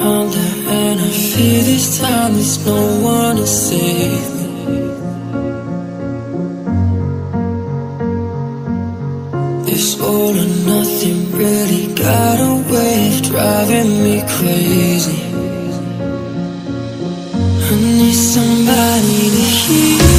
under and I fear this time there's no one to save me This all or nothing really got a way of driving me crazy. I need somebody to hear.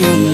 canción.